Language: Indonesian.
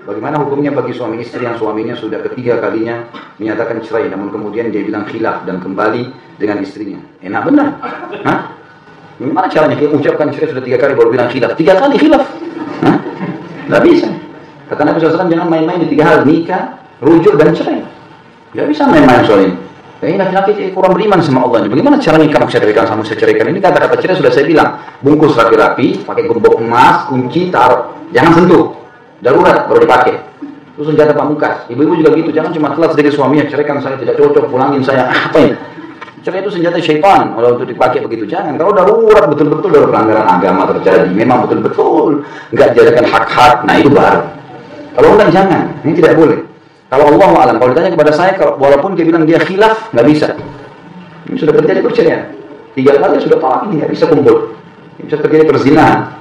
Bagaimana hukumnya bagi suami istri yang suaminya sudah ketiga kalinya menyatakan cerai, namun kemudian dia bilang khilaf dan kembali dengan istrinya? Enak benar? Hah? Gimana caranya kita ucapkan cerai sudah tiga kali baru bilang khilaf? Tiga kali khilaf? Tidak bisa. Kata Nabi SAW jangan main-main di tiga hal, nikah, rujuk dan cerai. Tidak bisa main-main soal ini. Ya, laki-laki kurang beriman sama Allah. Bagaimana caranya kamu ceraikan sama saya ceraikan? Ini kata-kata cerai sudah saya bilang. Bungkus rapi-rapi, pakai gerbok emas, kunci, taruh. Jangan sentuh darurat baru dipakai. Itu senjata pamungkas. Ibu-ibu juga gitu, jangan cuma telat sedikit suaminya, ceraikan saya tidak cocok, pulangin saya. Apa ini? Cerai itu senjata syaitan kalau untuk dipakai begitu jangan. Kalau darurat betul-betul dari pelanggaran agama terjadi, memang betul-betul nggak jadikan hak-hak, nah itu baru. Kalau enggak jangan, ini tidak boleh. Kalau Allah alam, kalau ditanya kepada saya, kalau, walaupun dia bilang dia khilaf, nggak bisa. Ini sudah terjadi perceraian. Tiga kali sudah tahu ini nggak bisa kumpul. Ini bisa terjadi perzinahan